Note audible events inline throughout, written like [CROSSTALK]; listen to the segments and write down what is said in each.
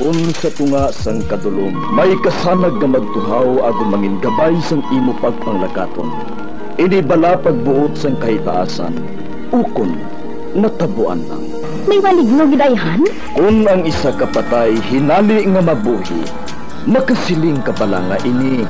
Kung sa tunga sang kadulom, may kasanag nga magtuhaw agon mangin gabay sang imo pagpanglakaton. Ini bala pagbuot sang kahitaasan, ukon natabuan lang. May waligno gidayhan? Kung ang isa ka patay hinali nga mabuhi, makasiling ka pala nga ini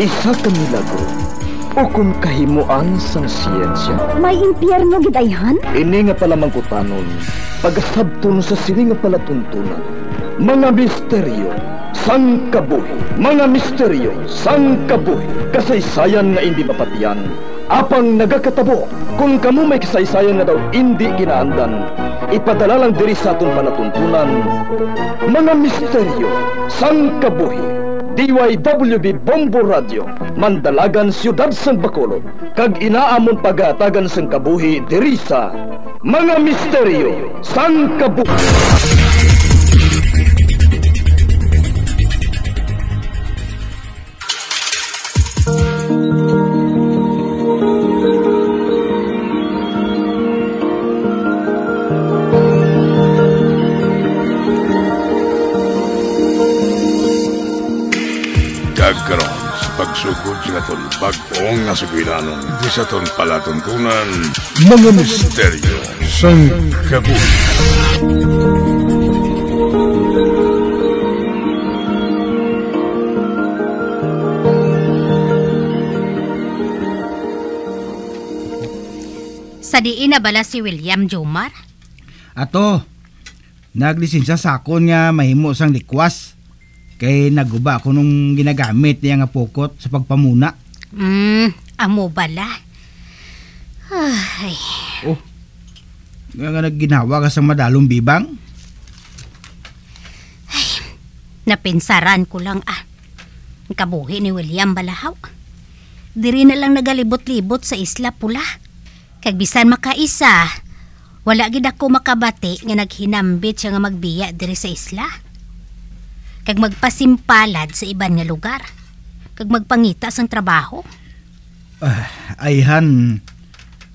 isa ka milagro o kung kahimuan sang siyensya. May impyerno gidayhan? Ini nga pala mangkutanon, pagasabton sa sini nga palatuntunan. Mga misteryo, sang kabuhi. Mga misteryo, sang kabuhi. Kasaysayan nga hindi mapatiyan. Apang nagakatabo, kung kamo may kasaysayan nga daw hindi ginaandan, ipadala lang diri sa atong palatuntunan. Mga misteryo, sang kabuhi. DYWB Bombo Radio, Mandalagan Siyudad San Bacolod, kag inaamon pagatagan sang kabuhi diri Mga Misteryo sang Kabuhi. Pagsugod sa aton bagong nga sugilanon di sa aton palatuntunan mga misteryo sang kabuhi. Sa diin na bala si William Jomar? Ato, naglisensya sa akon nga mahimo sang likwas. Kay naguba ko nung ginagamit niya nga pukot sa pagpamuna. Hmm, amo bala. Ay, Oh, nga nga nagginawa ka sa madalong bibang? napinsaran ko lang ah. Ang kabuhi ni William Balahaw. Diri na lang nagalibot-libot sa isla pula. Kag bisan makaisa, wala gid ako makabati nga naghinambit siya nga magbiya diri sa isla. Kag magpasimpalad sa iban nga lugar. Kag magpangita sang trabaho. Ah, ayhan,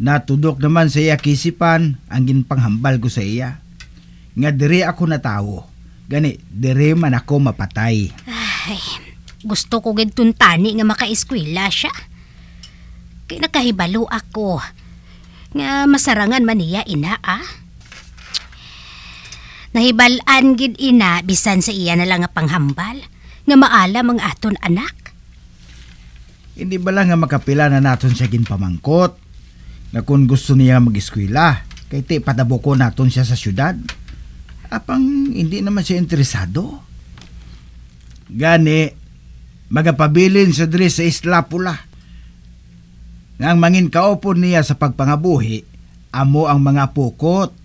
natudok naman sa iya kisipan ang ginpanghambal ko sa iya. Nga diri ako natawo. Gani, diri man ako mapatay. Ay, gusto ko gid tuntani nga makaeskwela siya. Kay nakahibalo ako nga masarangan man niya ina ah. Nahibalan gid ina bisan sa iya na lang nga panghambal nga maalam ang aton anak. Hindi ba lang nga makapila na naton siya ginpamangkot? Nga kung gusto niya mag-eskwela, kay ti patabo ko naton siya sa syudad. Apang hindi naman siya interesado. Gani, magapabilin sa diri sa Isla Pula. Nga ang mangin kaupon niya sa pagpangabuhi, amo ang mga pukot,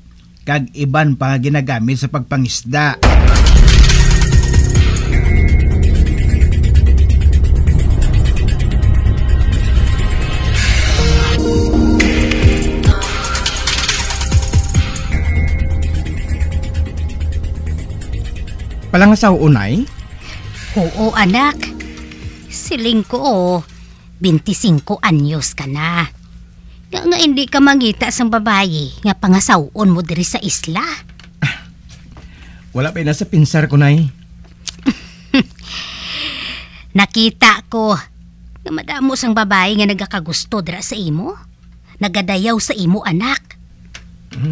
kag iban pa ginagamit sa pagpangisda. Palangasaw unay? Oo anak. Siling ko oh, 25 anyos ka na. Nga nga hindi ka mangita sang babayi nga pangasawon mo diri sa isla. Wala pa nasa pinsar ko nay. [LAUGHS] Nakita ko nga madamo sang babae nga nagakagusto dira sa imo. Nagadayaw sa imo anak. [LAUGHS]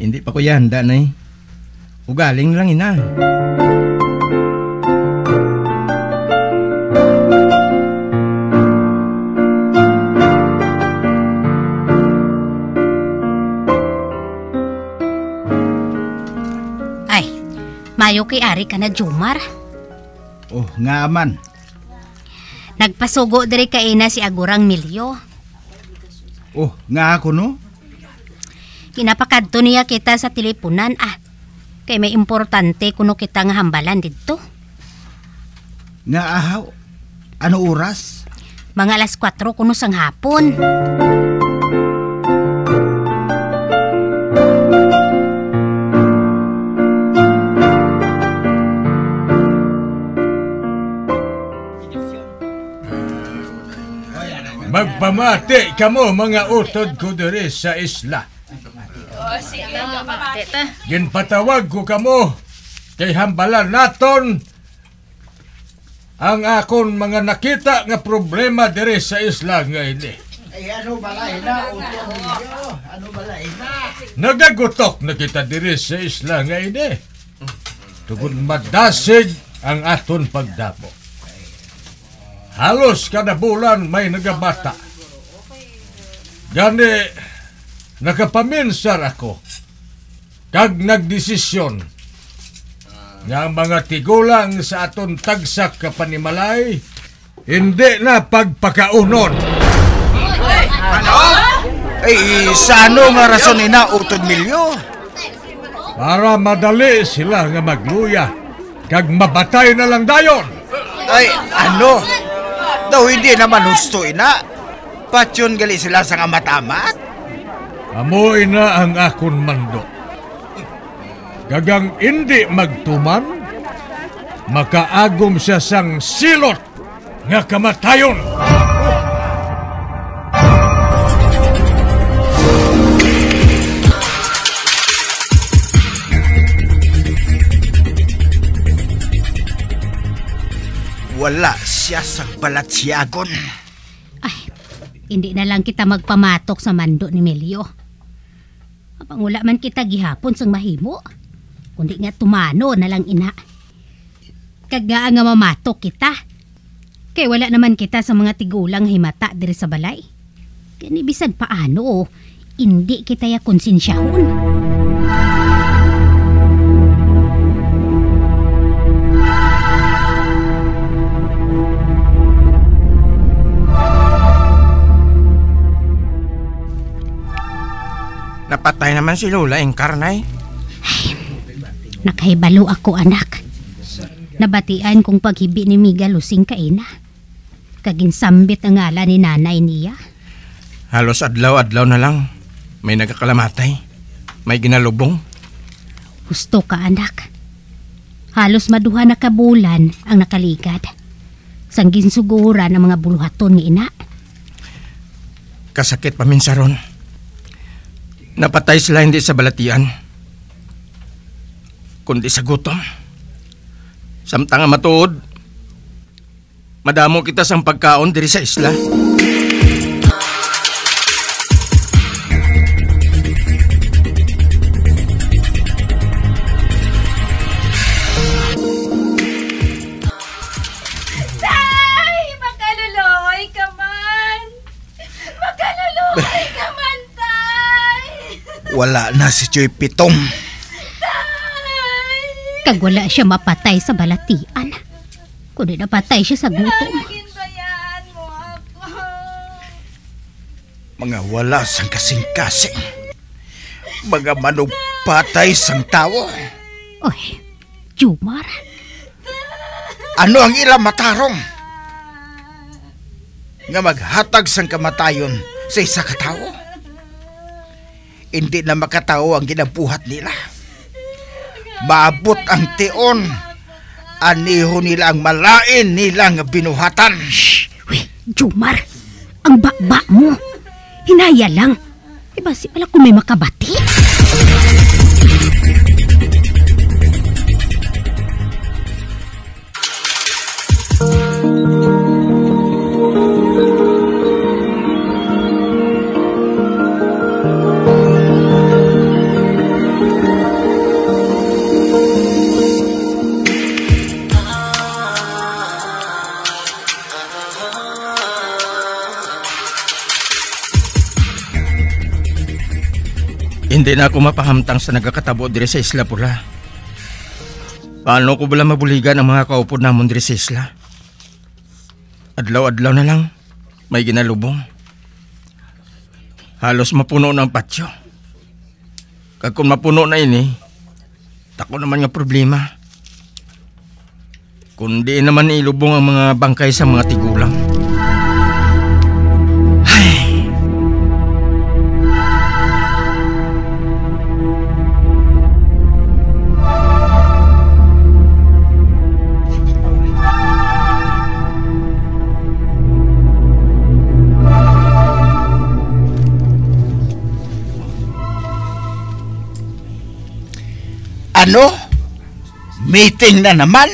Hindi pa ko yanda nay. Ugaling lang ina. Ay, mayo kay ari ka na Jumar. Oh, nga man. Nagpasugo diri kay ina si Agurang Milyo. Oh, nga ako no? Kinapakadto niya kita sa teleponan ah. Kay may importante kuno kita nga hambalan didto. Nga ahaw. Ano oras? Mga alas 4 kuno sang hapon. Magpamati kamo mga utod ko diri sa isla. Ginpatawag ko kamo kay hambalan naton ang akon mga nakita nga problema dire sa isla nga ini. Ay, ano balay na? Utong milyo. Ano balay na? Nagagutok na kita diri sa isla nga ini. Tugod madasig ang aton pagdamo. Halos kada bulan may nagabata. Gani, nakapaminsar ako. Kag nagdesisyon nga ang mga tigulang sa aton tagsak kapanimalay hindi na pagpakaunon. Ay, sa ano nga rason ina utong milyo? Para madali sila nga magluya. Kag mabatay na lang dayon. Ay, ano? Daw hindi naman husto ina. Patyon gali sila sa nga matamat. Amoy na ang akon mando. Gagang hindi magtuman, makaagom siya sang silot nga kamatayon. Wala siya sa balatsyagon. Ay, hindi na lang kita magpamatok sa mando ni Melio. Apang wala man kita gihapon sang mahimo. Kundi nga tumano na lang ina. Kagaa nga mamatok kita. Kay wala naman kita sa mga tigulang himata diri sa balay. Kani bisan paano, hindi kita ya konsensyahon. Napatay naman si Lola yung karnay. Nakahibalo ako anak. Nabatian kong paghibi ni Miga Lusing kaina. Kaginsambit ang ngala ni nanay niya. Halos adlaw-adlaw na lang. May nagkakalamatay. May ginalubong. Gusto ka anak. Halos maduha na kabulan ang nakaligad. Sang ginsuguran ang mga buluhaton ni ina. Kasakit pa minsan ron. Napatay sila hindi sa balatian. Kundi sa gutom. Samtang matuod, madamo kita sang pagkaon diri sa isla. Wala na si Choy Pitong. Kag wala siya mapatay sa balatian. Kundi napatay siya sa gutom. Mga wala sang kasing-kasing. Mga manugpatay sang tao. Oy, Jumar. Ano ang ilang matarong? Nga maghatag sang kamatayon sa isa ka tao? Hindi na makatao ang ginabuhat nila. Maabot ang tion. Aniho nila ang malain nilang binuhatan. Uy, Jumar. Ang baba mo. Hinaya lang. Iba si pala kung may makabati. Hindi na ako mapahamtang sa nagkakatabo diri sa isla pula. Paano ko bala mabuligan ang mga kaupod namon diri sa isla? Adlaw-adlaw na lang, may ginalubong. Halos mapuno na ang patyo. Kag kung mapuno na ini, tako naman nga problema. Kundi naman ilubong ang mga bangkay sa mga tigulang. Ano? Meeting na naman?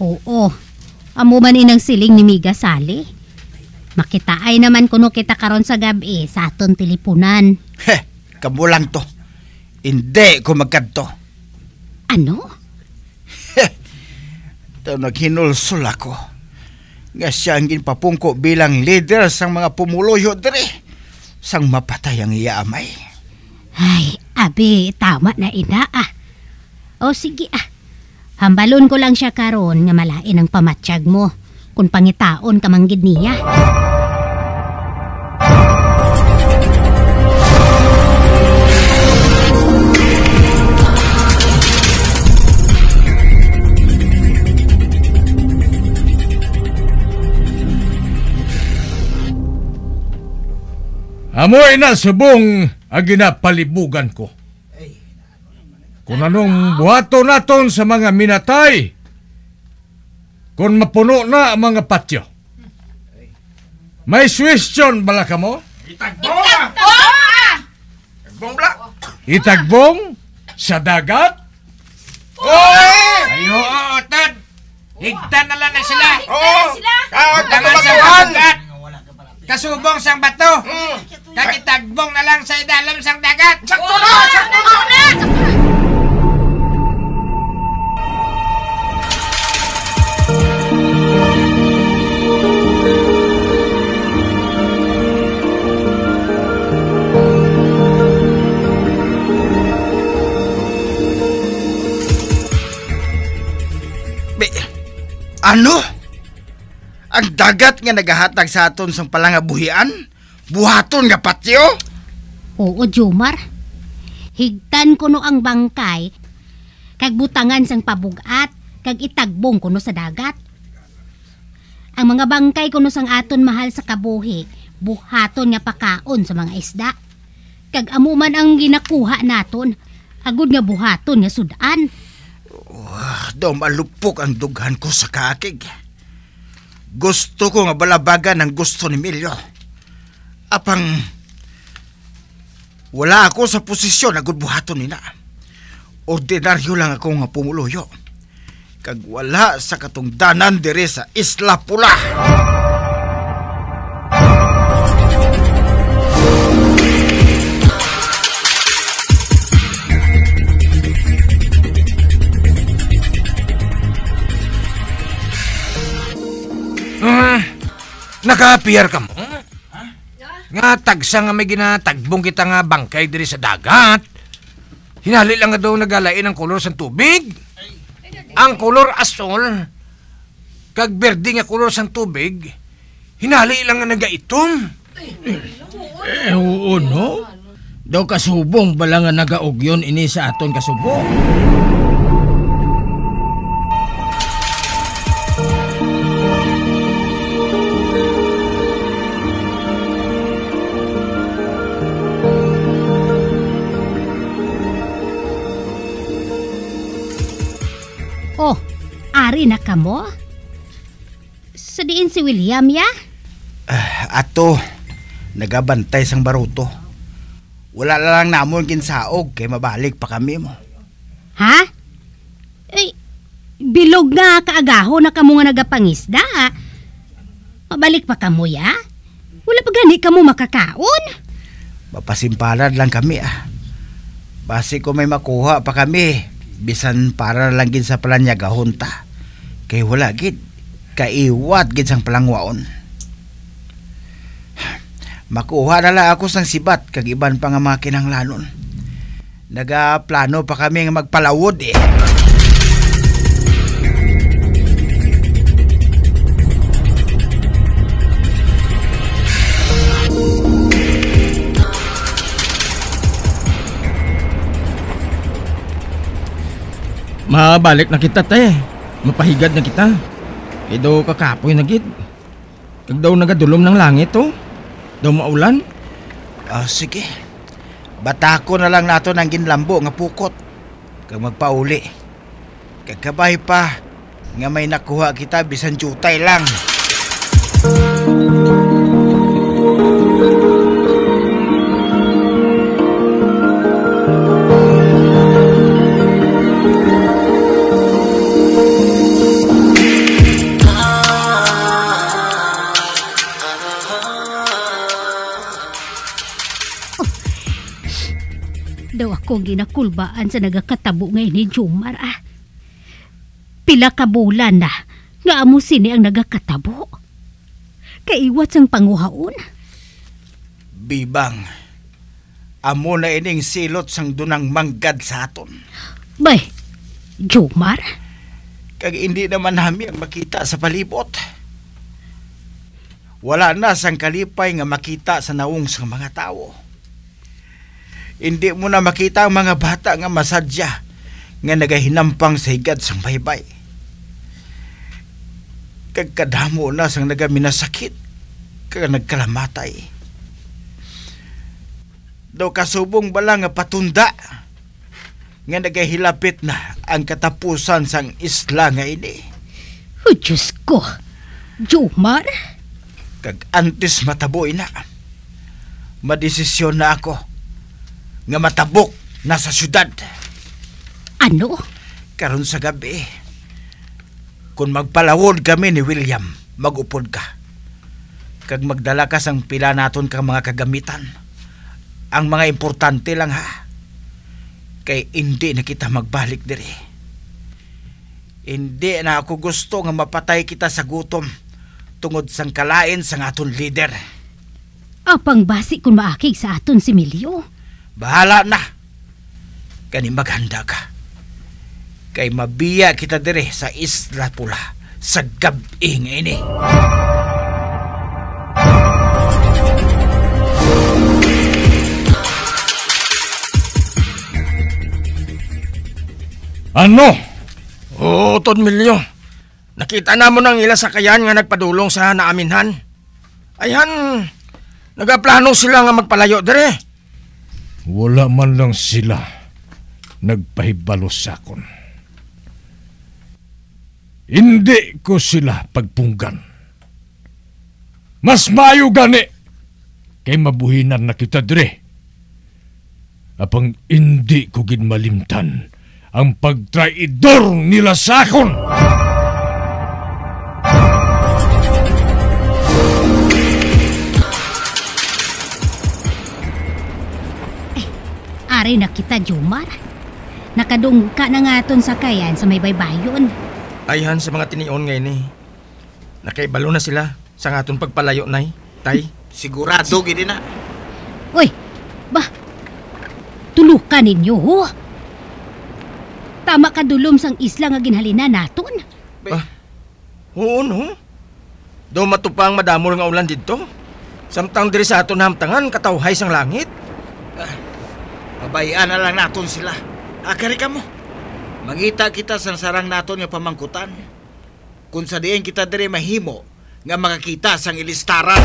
Oo. Amo man inang siling ni Miga Sali. Makitaay naman kuno kita karon sa gabi sa aton teleponan. Heh, kamulang to. Hindi ko magkadto. Ano? Ito naghinulsol ako. Nga siya ang ginpapungko bilang leader sang mga pumuloyo dire. Sang mapatay ang iamay. Ay, abi, tama na ina ah. O sige ah. Hambalon ko lang siya karon nga malain ang pamatsyag mo. Kung pangitaon ka manggid niya. Amoy na subong ang ginapalibugan ko. Kung anong buhato naton sa mga minatay, kung mapuno na ang mga patyo. May question bala ka mo? Bombla! Itagbong sa dagat? Ayo, Otod! Higtan na lang na sila! Oo! Tangan sa dagat! Kasubong sang bato! Kakitagbong na lang sa idalam sang dagat! Sakto na! Sakto na! Ano? Ang dagat nga nagahatag sa aton sang palangabuhian? Buhaton nga patyo? Oo, Jumar. Higtan ko no ang bangkay, kag butangan sang pabugat, kag itagbong kuno sa dagat. Ang mga bangkay kuno sang aton mahal sa kabuhi, buhaton nga pakaon sa mga isda. Kag amo man ang ginakuha naton, agud nga buhaton nga sudan. Ah, daw malupok ang dughan ko sa kakig. Gusto ko nga balabagan ang gusto ni Milyo. Apang wala ako sa posisyon na buhaton nina. Ordinaryo lang ako nga pumuluyo. Kag wala sa katungdanan dire sa Isla Pula. Ah, Naka-appear ka mo? Nga tagsa nga may ginatagbong kita nga bangkay diri sa dagat. Hinali lang nga daw nagalain ang kolor sa tubig. Ang kolor asol, kag berde nga kolor sa tubig, hinali lang nga nagaitom. Eh, oo, no? Daw kasubong bala nga nagaog yun ini sa aton kasubong. Ari na ka mo? Sa diin si William ya? Ato, nagabantay sang baruto. Wala lang namon kinsaog kay mabalik pa kami mo. Ha? Eh, bilog na kaagaho na kamo nga nagapangisda. Mabalik pa kamo ya? Wala pa gani kamo makakaon? Mapasimpalan lang kami ah. Basi ko may makuha pa kami. Bisan para lang gid sa palanyagahon ta. Kay wala gid. Kaiwat gid sang palangwaon. Makuha na lang ako sang sibat kag iban pa nga mga kinanglanon. Nagaplano pa kami nga magpalawod eh. Mabalik na kita, te. Mapahigad na kita. Kaya daw kakapoy na gid. Kag daw nagadulom ng langit, oh. Daw maulan. Ah, sige. Batako na lang nato ng ginlambo nga pukot. Kag magpauli. Kagkabay pa nga may nakuha kita bisan jutay lang. Ko ginakulbaan sa nagakatabo ngayon ni Jumar ah. Pila ka bulan na nga amo sini ang nagakatabo. Kaiwat sang panguhaon. Bibang, amo na ining silot sang dunang manggad sa aton. Bay, Jumar? Kag hindi naman namin ang makita sa palibot. Wala na sang kalipay nga makita sa naong sang mga tao. Hindi mo na makita ang mga bata nga masadya nga nagahinampang sa higad sang baybay. Kag kadamo na sang nagaminasakit kag nagkalamatay. Do kasubong bala nga patunda nga nagahilapit na ang katapusan sang isla nga ini. Oh, Diyos ko. Jumar? Kag antes mataboy na, madesisyon na ako nga matabok na sa syudad. Ano? Karon sa gabi, kung magpalawod kami ni William, magupod ka. Kag magdala ka sang pila naton kang mga kagamitan. Ang mga importante lang ha. Kay hindi na kita magbalik diri. Hindi na ako gusto nga mapatay kita sa gutom tungod sang kalain sang aton leader. Apang basi kung maakig sa aton si Milyo. Bahala na. Kani maghanda ka. Kay mabiya kita dire sa Isla Pula sa gabi nga ini. Ano? Oo, Ton Milyo. Nakita na mo ng ila sa kayan nga nagpadulong sa naaminhan. Ayan, nagaplano sila nga magpalayo dire. Wala man lang sila nagpahibalo sa akon. Hindi ko sila pagpunggan. Mas maayo gani kay mabuhinan na kita dire. Apang hindi ko gid malimtan ang pagtraidor nila sa akon. Ari na kita, Jumar. Nakadungka na nga aton sa kayan sa may baybayon. Ayhan sa mga tinion ngayon eh. Nakaibalo na sila sa aton pagpalayo, Nay. Tay. Sigurado gid na. Uy, ba? Tulukan ninyo, ho? Tama ka dulom sang isla nga ginhalina naton. Oo, no? Do matupang madamol nga ulan dito. Samtang diri sa aton hamtangan katawhay sang langit. Pabayaan na lang naton sila. Akari ka mo. Mangita kita sa sarang naton nga pamangkutan. Kung sa diin kita dire mahimo nga makakita sang ilistaran.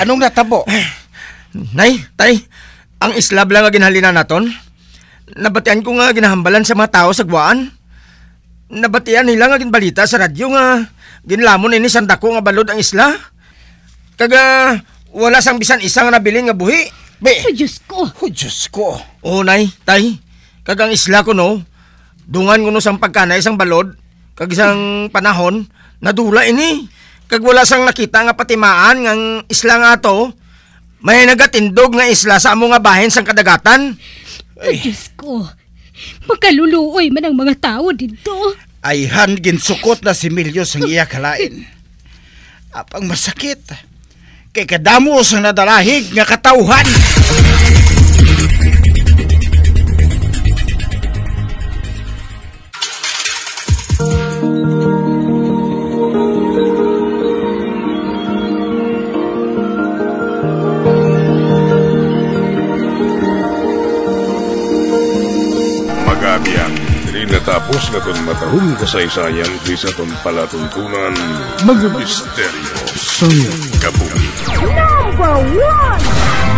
Anong natabo? Nay! Tay! Ang isla lang nga ginhalina naton. Nabatian ko nga ginahambalan sa mga tao sa guwaan. Nabatian nila nga ginbalita sa radyo nga ginlamon ini sandako nga balod ang isla. Kaga wala sang bisan isa nga nabilin nga buhi. Be, Oh, Diyos ko! oh Diyos ko. Oo, nay, tay. Kagang isla ko no. Dungan ko no sang pagkana isang balod. Kag isang panahon, nadula ini. Kag wala sang nakita nga patimaan ngang isla nga to, may nagatindog nga isla sa amo nga bahin sang kadagatan. Ay, Diyos ko. Magkaluluoy man ang mga tao dito. Ayhan ginsukot na si Milyo sang iya kalain. Apang masakit. Kay kadamo sang nadalahig nga katauhan. Natapos na ton matahong kasaysayan di sa ton palatuntunan mga misteryo sang kabuhi.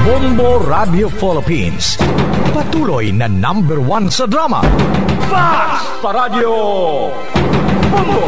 Bombo Radio Philippines. Patuloy na number one sa drama. Fast Paradio. Bombo